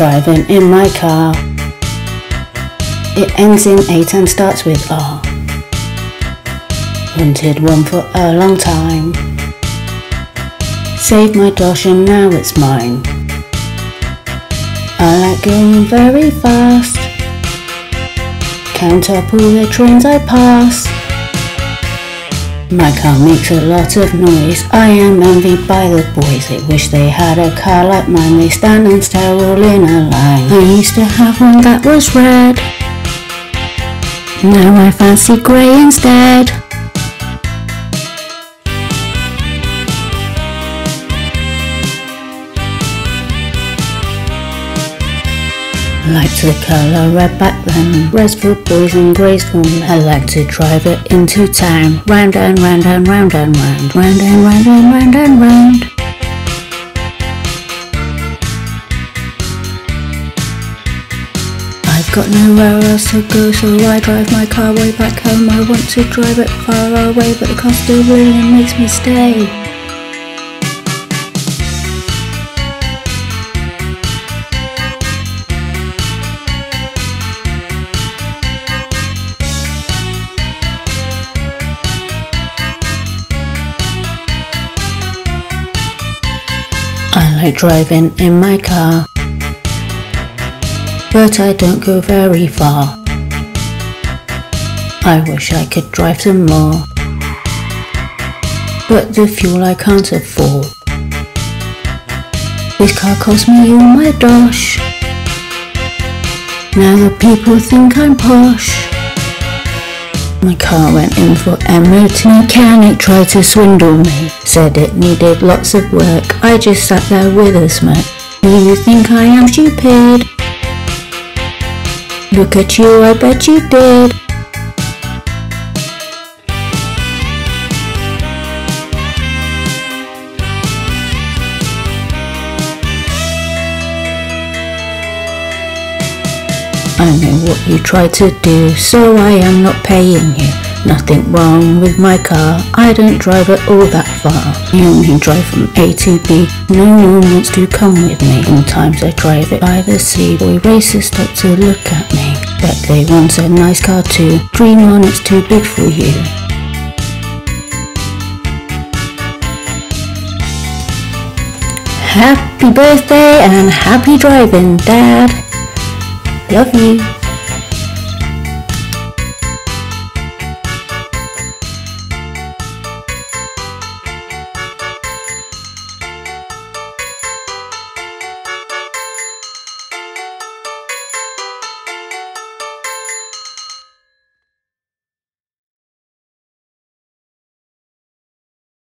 driving in my car. It ends in 8 and starts with R. Wanted one for a long time. Saved my dosh and now it's mine. I like going very fast. Count up all the trains I pass. My car makes a lot of noise. I am envied by the boys. They wish they had a car like mine. They stand and stare all in a line. I used to have one that was red. Now I fancy grey instead. Liked the colour red back then, for boys and men. I like to drive it into town, round and round and round and round, round and round and round and round. I've got nowhere else to go, so I drive my car way back home. I want to drive it far away, but the cost of living makes me stay. I like driving in my car, but I don't go very far. I wish I could drive some more, but the fuel I can't afford. This car cost me all my dosh. Now the people think I'm posh. My car went in for MOT. Mechanic tried to swindle me. Said it needed lots of work. I just sat there with a smirk. Do you think I am stupid? Look at you, I bet you did. I know what you try to do, so I am not paying you. Nothing wrong with my car, I don't drive it all that far. You only drive from A to B, no one wants to come with me. Sometimes I drive it by the sea, boy racers stop to look at me. Bet they want a nice car too, dream on it's too big for you. Happy birthday and happy driving, Dad. Love you.